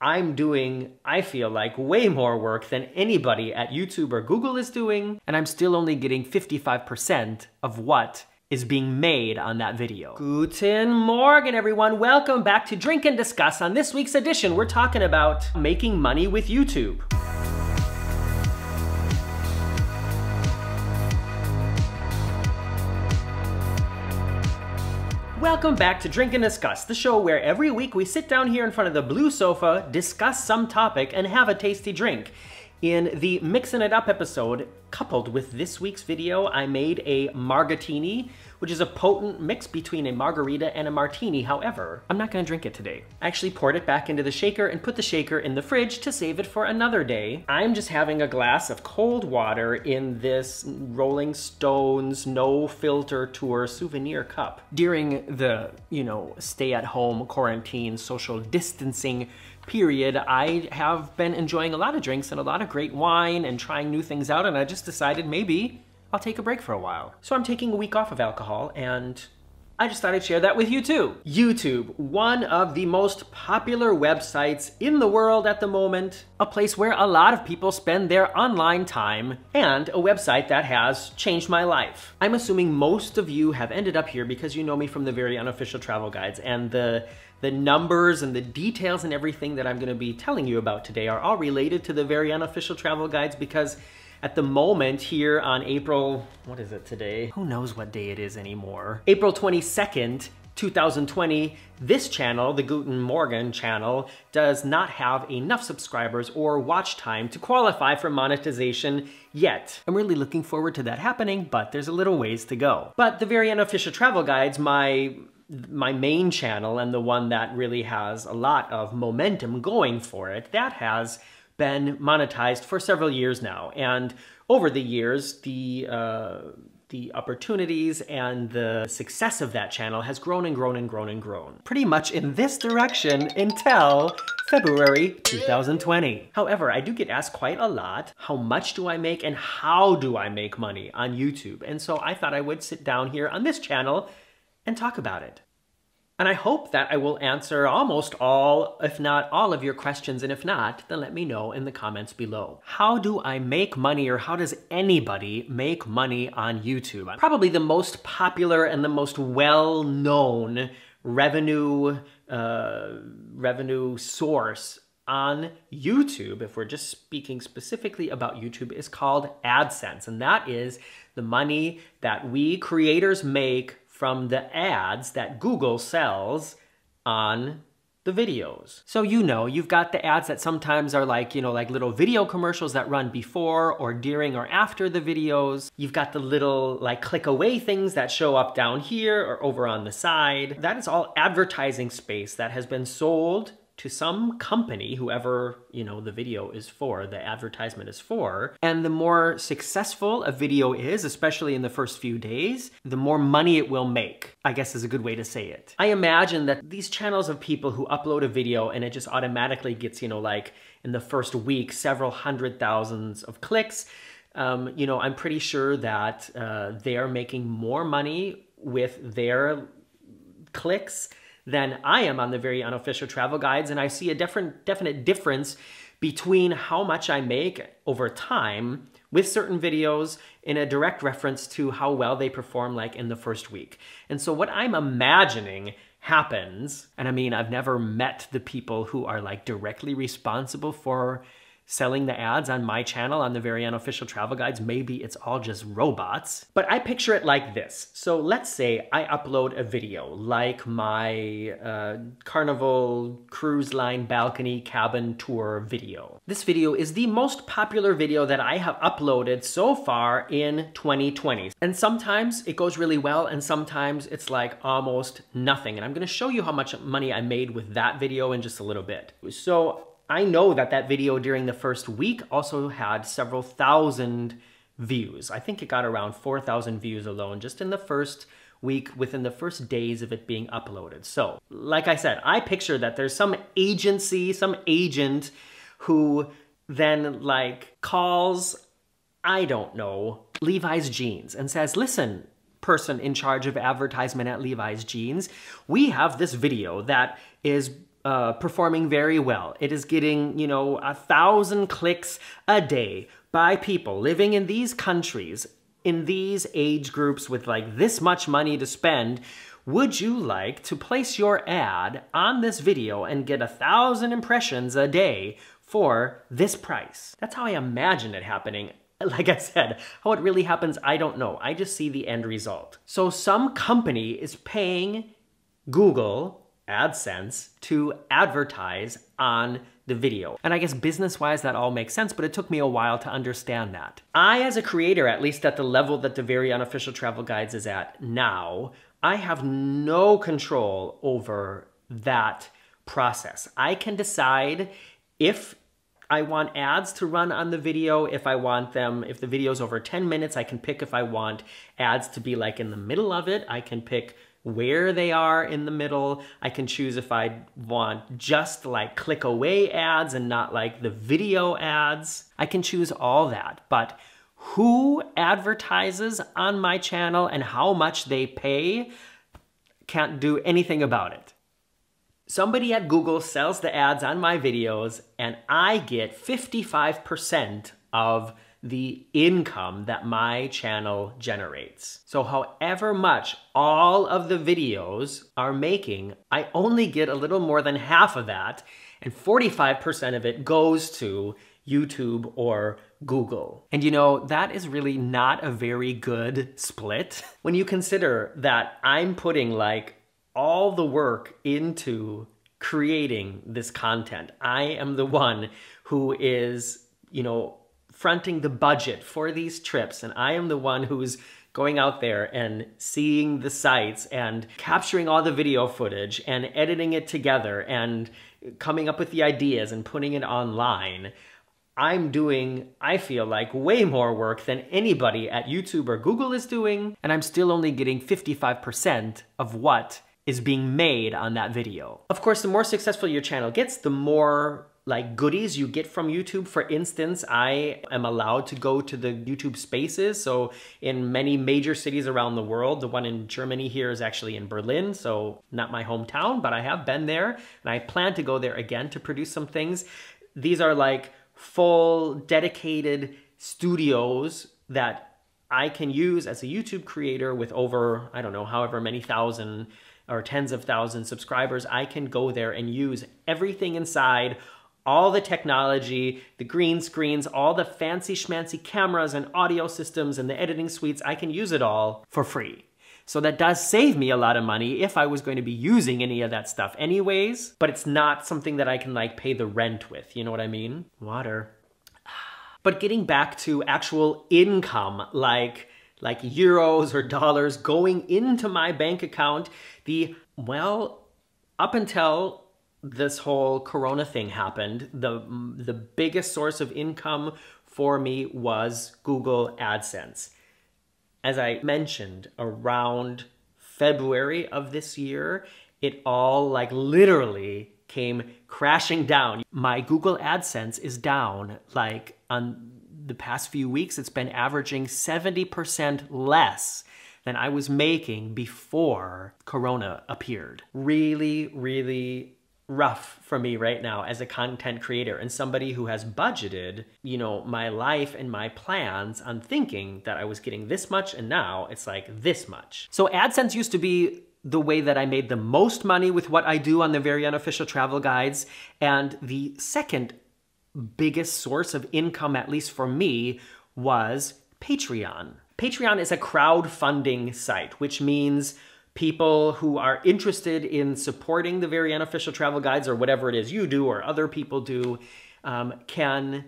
I'm doing, I feel like, way more work than anybody at YouTube or Google is doing, and I'm still only getting 55% of what is being made on that video. Guten Morgen, everyone. Welcome back to Drink and Discuss. On this week's edition, we're talking about making money with YouTube. Welcome back to Drink and Discuss, the show where every week we sit down here in front of the blue sofa, discuss some topic, and have a tasty drink. In the Mixing It Up episode, coupled with this week's video, I made a margatini, which is a potent mix between a margarita and a martini. However, I'm not gonna drink it today. I actually poured it back into the shaker and put the shaker in the fridge to save it for another day. I'm just having a glass of cold water in this Rolling Stones no filter tour souvenir cup. During the, you know, stay at home quarantine social distancing period, I have been enjoying a lot of drinks and a lot of great wine and trying new things out and I just decided maybe I'll take a break for a while. So I'm taking a week off of alcohol and I just thought I'd share that with you too. YouTube, one of the most popular websites in the world at the moment, a place where a lot of people spend their online time, and a website that has changed my life. I'm assuming most of you have ended up here because you know me from the very unofficial travel guides, and the the numbers and the details and everything that I'm gonna be telling you about today are all related to the very unofficial travel guides because at the moment here on April, what is it today? Who knows what day it is anymore? April 22nd, 2020, this channel, the Guten Morgan channel, does not have enough subscribers or watch time to qualify for monetization yet. I'm really looking forward to that happening, but there's a little ways to go. But the very unofficial travel guides, my my main channel and the one that really has a lot of momentum going for it, that has been monetized for several years now. And over the years, the uh, the opportunities and the success of that channel has grown and grown and grown and grown. Pretty much in this direction until February 2020. However, I do get asked quite a lot, how much do I make and how do I make money on YouTube? And so I thought I would sit down here on this channel and talk about it. And I hope that I will answer almost all, if not all of your questions. And if not, then let me know in the comments below. How do I make money or how does anybody make money on YouTube? Probably the most popular and the most well-known revenue, uh, revenue source on YouTube, if we're just speaking specifically about YouTube, is called AdSense. And that is the money that we creators make from the ads that Google sells on the videos. So you know, you've got the ads that sometimes are like, you know, like little video commercials that run before or during or after the videos. You've got the little like click away things that show up down here or over on the side. That is all advertising space that has been sold to some company, whoever, you know, the video is for, the advertisement is for. And the more successful a video is, especially in the first few days, the more money it will make, I guess is a good way to say it. I imagine that these channels of people who upload a video and it just automatically gets, you know, like in the first week, several hundred thousands of clicks, um, you know, I'm pretty sure that uh, they are making more money with their clicks than I am on the very unofficial travel guides. And I see a different, definite difference between how much I make over time with certain videos in a direct reference to how well they perform like in the first week. And so what I'm imagining happens, and I mean, I've never met the people who are like directly responsible for selling the ads on my channel on the very unofficial travel guides. Maybe it's all just robots. But I picture it like this. So let's say I upload a video like my uh, Carnival Cruise Line Balcony Cabin Tour video. This video is the most popular video that I have uploaded so far in 2020. And sometimes it goes really well and sometimes it's like almost nothing. And I'm gonna show you how much money I made with that video in just a little bit. So I know that that video during the first week also had several thousand views. I think it got around 4,000 views alone just in the first week within the first days of it being uploaded. So, like I said, I picture that there's some agency, some agent who then like calls, I don't know, Levi's Jeans and says, listen, person in charge of advertisement at Levi's Jeans, we have this video that is uh, performing very well. It is getting, you know, a thousand clicks a day by people living in these countries, in these age groups with like this much money to spend. Would you like to place your ad on this video and get a thousand impressions a day for this price? That's how I imagine it happening. Like I said, how it really happens, I don't know. I just see the end result. So some company is paying Google AdSense to advertise on the video. And I guess business-wise that all makes sense, but it took me a while to understand that. I, as a creator, at least at the level that the very unofficial travel guides is at now, I have no control over that process. I can decide if I want ads to run on the video, if I want them, if the video's over 10 minutes, I can pick if I want ads to be like in the middle of it. I can pick where they are in the middle. I can choose if I want just like click away ads and not like the video ads. I can choose all that, but who advertises on my channel and how much they pay, can't do anything about it. Somebody at Google sells the ads on my videos and I get 55% of the income that my channel generates. So however much all of the videos are making, I only get a little more than half of that and 45% of it goes to YouTube or Google. And you know, that is really not a very good split when you consider that I'm putting like all the work into creating this content. I am the one who is, you know, fronting the budget for these trips and I am the one who's going out there and seeing the sites and capturing all the video footage and editing it together and coming up with the ideas and putting it online. I'm doing, I feel like, way more work than anybody at YouTube or Google is doing, and I'm still only getting 55% of what is being made on that video. Of course, the more successful your channel gets, the more like goodies you get from YouTube. For instance, I am allowed to go to the YouTube spaces. So in many major cities around the world, the one in Germany here is actually in Berlin. So not my hometown, but I have been there and I plan to go there again to produce some things. These are like full dedicated studios that I can use as a YouTube creator with over, I don't know, however many thousand or tens of thousands subscribers. I can go there and use everything inside all the technology, the green screens, all the fancy schmancy cameras and audio systems and the editing suites, I can use it all for free. So that does save me a lot of money if I was going to be using any of that stuff anyways, but it's not something that I can like pay the rent with, you know what I mean? Water. But getting back to actual income, like like euros or dollars going into my bank account, the well, up until this whole corona thing happened, the the biggest source of income for me was Google AdSense. As I mentioned, around February of this year, it all like literally came crashing down. My Google AdSense is down like on the past few weeks it's been averaging 70% less than I was making before Corona appeared. Really, really rough for me right now as a content creator and somebody who has budgeted, you know, my life and my plans on thinking that I was getting this much and now it's like this much. So AdSense used to be the way that I made the most money with what I do on the very unofficial travel guides. And the second biggest source of income, at least for me, was Patreon. Patreon is a crowdfunding site, which means people who are interested in supporting the very unofficial travel guides or whatever it is you do or other people do um, can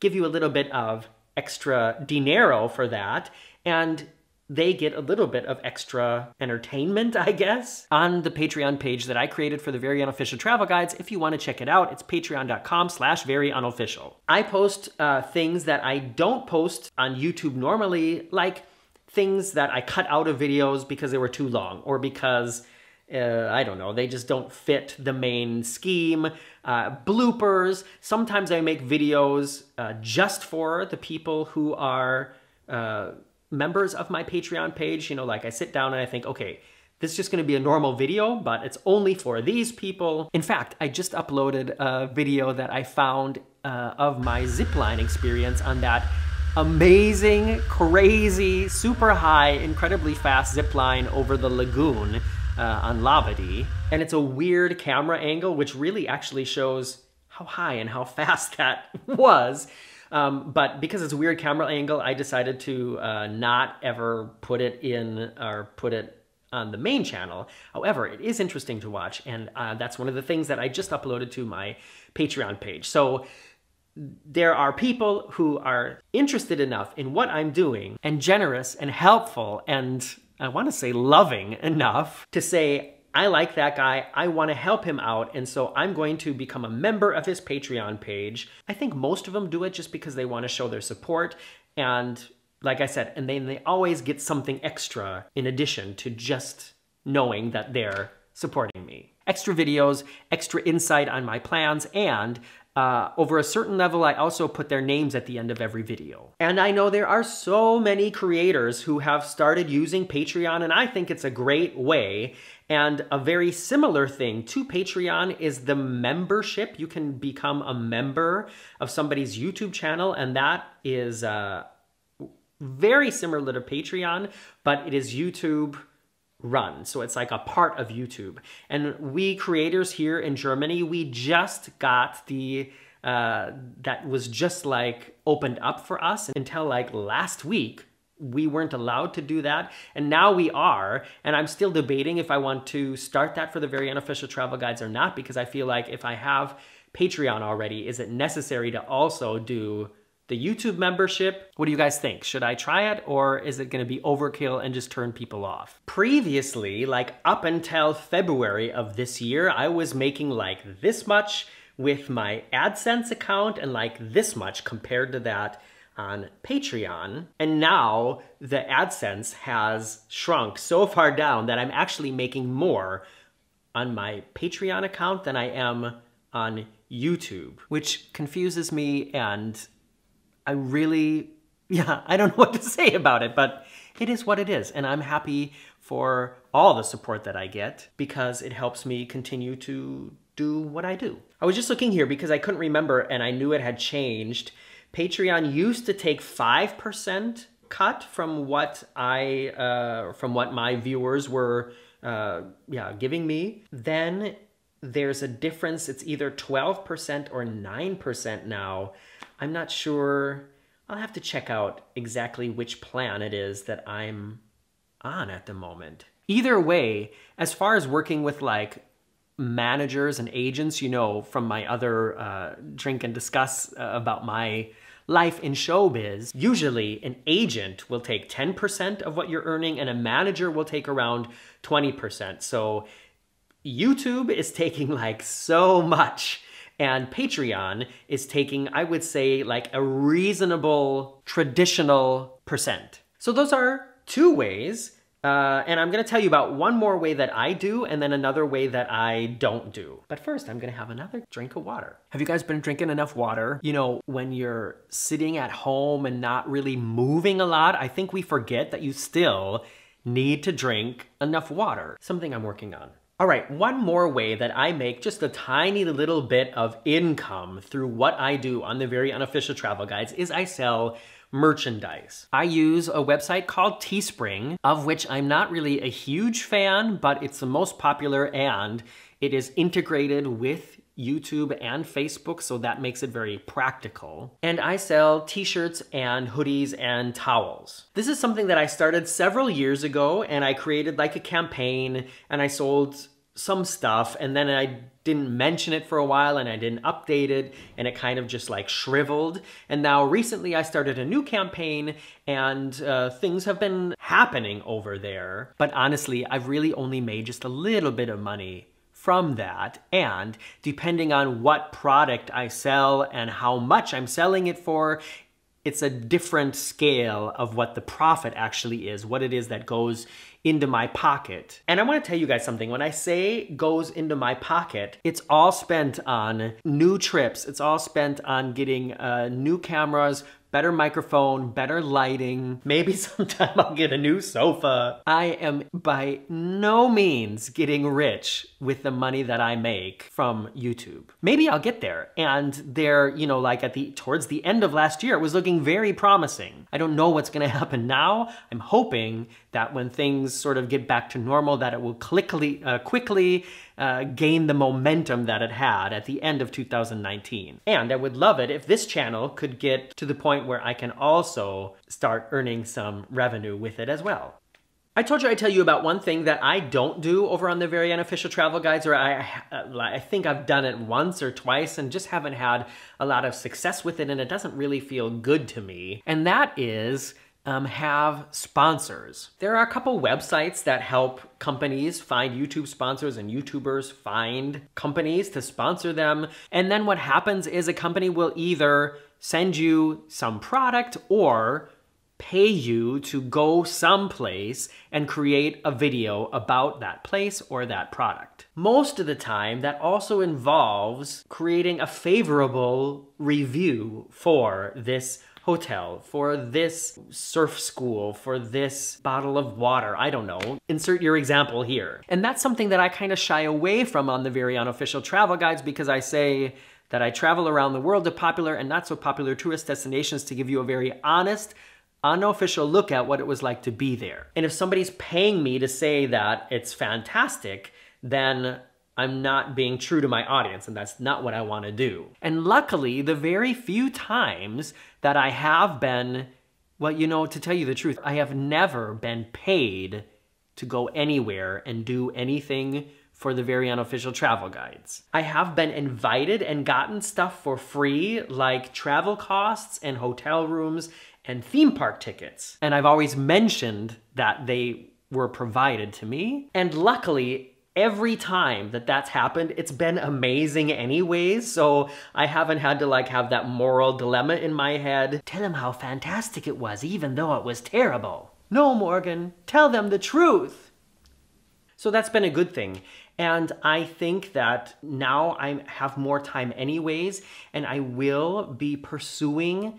give you a little bit of extra dinero for that and they get a little bit of extra entertainment, I guess, on the Patreon page that I created for the Very Unofficial Travel Guides. If you want to check it out, it's patreon.com slash very unofficial. I post uh, things that I don't post on YouTube normally, like things that I cut out of videos because they were too long or because uh, I don't know, they just don't fit the main scheme. Uh, bloopers. Sometimes I make videos uh, just for the people who are uh, members of my Patreon page. You know, like I sit down and I think, okay, This is just gonna be a normal video, but it's only for these people. In fact, I just uploaded a video that I found uh, of my zipline experience on that amazing, crazy, super high, incredibly fast zipline over the lagoon uh, on Labadee. And it's a weird camera angle, which really actually shows how high and how fast that was. Um, but because it's a weird camera angle, I decided to uh, not ever put it in or put it on the main channel. However, it is interesting to watch, and uh, that's one of the things that I just uploaded to my Patreon page. So there are people who are interested enough in what I'm doing and generous and helpful and I want to say loving enough to say, I like that guy. I want to help him out. And so I'm going to become a member of his Patreon page. I think most of them do it just because they want to show their support. And like I said, and then they always get something extra in addition to just knowing that they're supporting me. Extra videos, extra insight on my plans, and uh, over a certain level, I also put their names at the end of every video. And I know there are so many creators who have started using Patreon, and I think it's a great way. And a very similar thing to Patreon is the membership. You can become a member of somebody's YouTube channel, and that is uh, very similar to Patreon, but it is YouTube run. So it's like a part of YouTube. And we creators here in Germany, we just got the uh, that was just like opened up for us until like last week. We weren't allowed to do that, and now we are. And I'm still debating if I want to start that for the very unofficial travel guides or not, because I feel like if I have Patreon already, is it necessary to also do the YouTube membership. What do you guys think? Should I try it or is it gonna be overkill and just turn people off? Previously, like up until February of this year, I was making like this much with my AdSense account and like this much compared to that on Patreon. And now the AdSense has shrunk so far down that I'm actually making more on my Patreon account than I am on YouTube, which confuses me and I really, yeah, I don't know what to say about it, but it is what it is. And I'm happy for all the support that I get because it helps me continue to do what I do. I was just looking here because I couldn't remember and I knew it had changed. Patreon used to take 5% cut from what I, uh, from what my viewers were, uh, yeah, giving me. Then there's a difference. It's either 12% or 9% now I'm not sure. I'll have to check out exactly which plan it is that I'm on at the moment. Either way, as far as working with like managers and agents, you know, from my other uh, drink and discuss uh, about my life in showbiz, usually an agent will take 10% of what you're earning and a manager will take around 20%. So YouTube is taking like so much and Patreon is taking, I would say, like a reasonable traditional percent. So those are two ways. Uh, and I'm gonna tell you about one more way that I do and then another way that I don't do. But first, I'm gonna have another drink of water. Have you guys been drinking enough water? You know, when you're sitting at home and not really moving a lot, I think we forget that you still need to drink enough water. Something I'm working on. All right, one more way that I make just a tiny little bit of income through what I do on the very unofficial travel guides is I sell merchandise. I use a website called Teespring, of which I'm not really a huge fan, but it's the most popular and it is integrated with YouTube and Facebook, so that makes it very practical. And I sell t-shirts and hoodies and towels. This is something that I started several years ago and I created like a campaign and I sold some stuff and then I didn't mention it for a while and I didn't update it and it kind of just like shriveled. And now recently I started a new campaign and uh, things have been happening over there. But honestly, I've really only made just a little bit of money from that. And depending on what product I sell and how much I'm selling it for, it's a different scale of what the profit actually is, what it is that goes into my pocket. And I want to tell you guys something. When I say goes into my pocket, it's all spent on new trips. It's all spent on getting uh, new cameras, better microphone, better lighting. Maybe sometime I'll get a new sofa. I am by no means getting rich with the money that I make from YouTube. Maybe I'll get there. And there, you know, like at the towards the end of last year, it was looking very promising. I don't know what's gonna happen now. I'm hoping that when things sort of get back to normal, that it will quickly, uh, quickly uh, gain the momentum that it had at the end of 2019. And I would love it if this channel could get to the point where I can also start earning some revenue with it as well. I told you I'd tell you about one thing that I don't do over on the Very Unofficial Travel Guides, or I, I think I've done it once or twice and just haven't had a lot of success with it, and it doesn't really feel good to me. And that is um, have sponsors. There are a couple websites that help companies find YouTube sponsors and YouTubers find companies to sponsor them. And then what happens is a company will either send you some product or pay you to go someplace and create a video about that place or that product. Most of the time, that also involves creating a favorable review for this hotel, for this surf school, for this bottle of water, I don't know. Insert your example here. And that's something that I kind of shy away from on the very unofficial travel guides because I say that I travel around the world to popular and not so popular tourist destinations to give you a very honest, unofficial look at what it was like to be there. And if somebody's paying me to say that it's fantastic, then I'm not being true to my audience, and that's not what I want to do. And luckily, the very few times that I have been, well, you know, to tell you the truth, I have never been paid to go anywhere and do anything for the very unofficial travel guides. I have been invited and gotten stuff for free, like travel costs and hotel rooms and theme park tickets. And I've always mentioned that they were provided to me. And luckily, every time that that's happened, it's been amazing anyways. So I haven't had to like have that moral dilemma in my head. Tell them how fantastic it was, even though it was terrible. No, Morgan, tell them the truth. So that's been a good thing. And I think that now I have more time anyways, and I will be pursuing,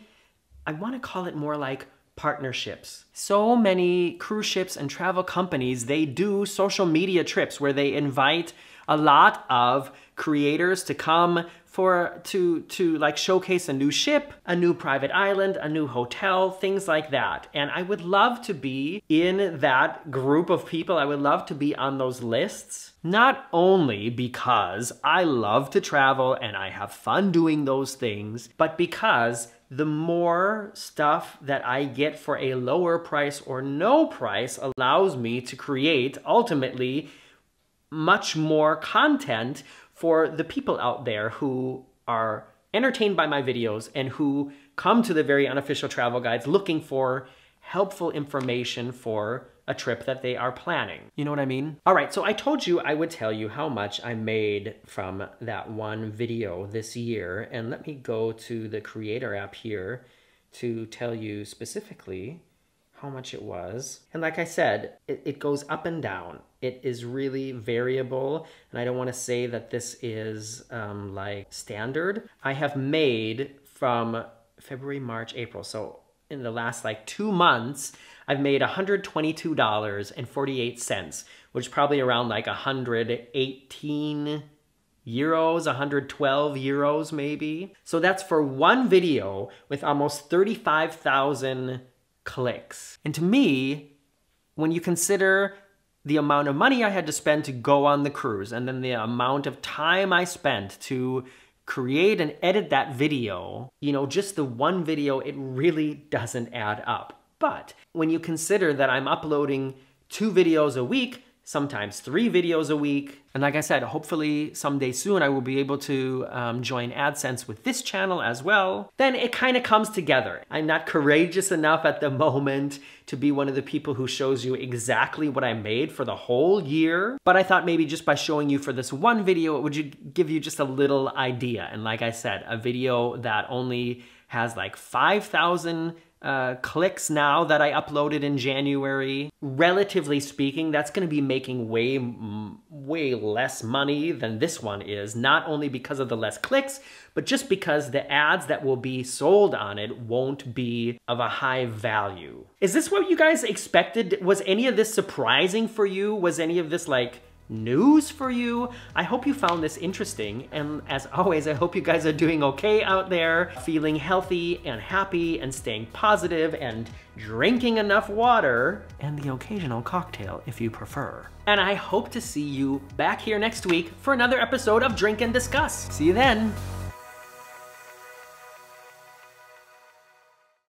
I want to call it more like partnerships. So many cruise ships and travel companies, they do social media trips where they invite a lot of creators to come for to to like showcase a new ship, a new private island, a new hotel, things like that. And I would love to be in that group of people. I would love to be on those lists. Not only because I love to travel and I have fun doing those things, but because the more stuff that I get for a lower price or no price allows me to create ultimately much more content for the people out there who are entertained by my videos and who come to the very unofficial travel guides looking for helpful information for a trip that they are planning. You know what I mean? All right, so I told you I would tell you how much I made from that one video this year. And let me go to the creator app here to tell you specifically how much it was. And like I said, it, it goes up and down. It is really variable. And I don't want to say that this is um, like standard. I have made from February, March, April. So in the last like two months, I've made $122.48, which is probably around like 118 euros, 112 euros maybe. So that's for one video with almost 35,000 clicks. And to me, when you consider the amount of money I had to spend to go on the cruise and then the amount of time I spent to create and edit that video, you know, just the one video, it really doesn't add up. But when you consider that I'm uploading two videos a week, sometimes three videos a week. And like I said, hopefully someday soon I will be able to um, join AdSense with this channel as well. Then it kind of comes together. I'm not courageous enough at the moment to be one of the people who shows you exactly what I made for the whole year. But I thought maybe just by showing you for this one video, it would give you just a little idea. And like I said, a video that only has like 5,000 uh, clicks now that I uploaded in January. Relatively speaking, that's going to be making way, way less money than this one is, not only because of the less clicks, but just because the ads that will be sold on it won't be of a high value. Is this what you guys expected? Was any of this surprising for you? Was any of this like, news for you. I hope you found this interesting. And as always, I hope you guys are doing okay out there, feeling healthy and happy and staying positive and drinking enough water and the occasional cocktail if you prefer. And I hope to see you back here next week for another episode of Drink and Discuss. See you then.